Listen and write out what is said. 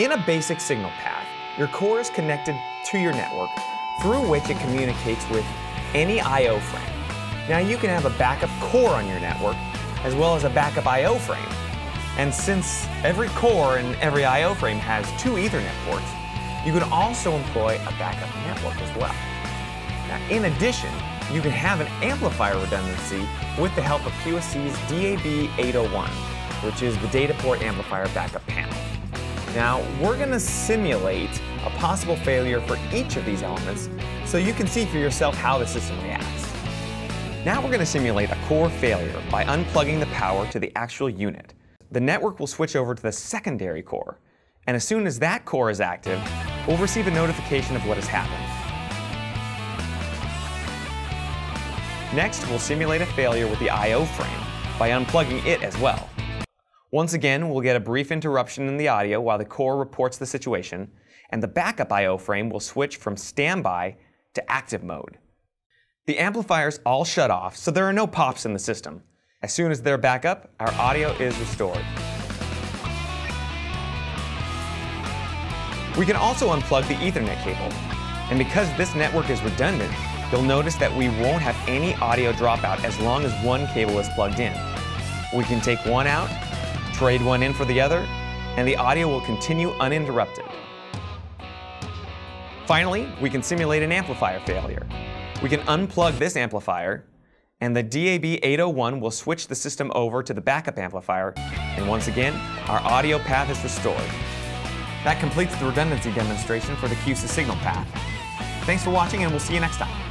In a basic signal path, your core is connected to your network through which it communicates with any I.O. frame. Now you can have a backup core on your network as well as a backup I.O. frame. And since every core and every I.O. frame has two Ethernet ports, you can also employ a backup network as well. Now, in addition, you can have an amplifier redundancy with the help of QSC's DAB801, which is the data port amplifier backup panel. Now, we're going to simulate a possible failure for each of these elements so you can see for yourself how the system reacts. Now we're going to simulate a core failure by unplugging the power to the actual unit. The network will switch over to the secondary core, and as soon as that core is active, we'll receive a notification of what has happened. Next, we'll simulate a failure with the I.O. frame by unplugging it as well. Once again, we'll get a brief interruption in the audio while the core reports the situation, and the backup I.O. frame will switch from standby to active mode. The amplifiers all shut off, so there are no pops in the system. As soon as they're back up, our audio is restored. We can also unplug the Ethernet cable. And because this network is redundant, you'll notice that we won't have any audio dropout as long as one cable is plugged in. We can take one out, trade one in for the other, and the audio will continue uninterrupted. Finally, we can simulate an amplifier failure. We can unplug this amplifier, and the DAB801 will switch the system over to the backup amplifier, and once again, our audio path is restored. That completes the redundancy demonstration for the Q-SYS signal path. Thanks for watching, and we'll see you next time.